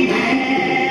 it.